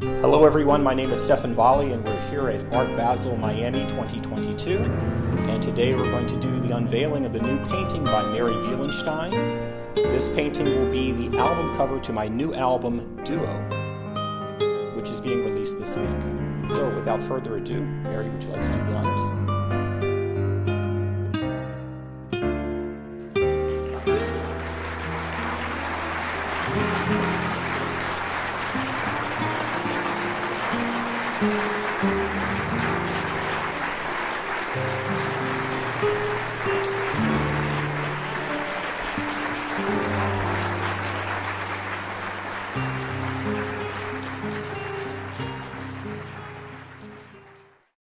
Hello everyone, my name is Stefan Vale and we're here at Art Basel Miami 2022 and today we're going to do the unveiling of the new painting by Mary Bielenstein. This painting will be the album cover to my new album, Duo, which is being released this week. So without further ado, Mary, would you like to do the honors?